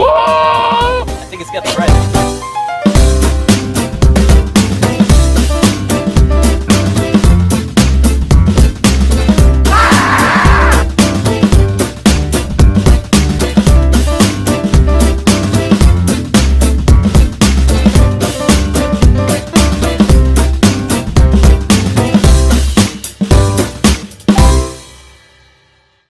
I think it's got the right.